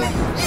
Yeah.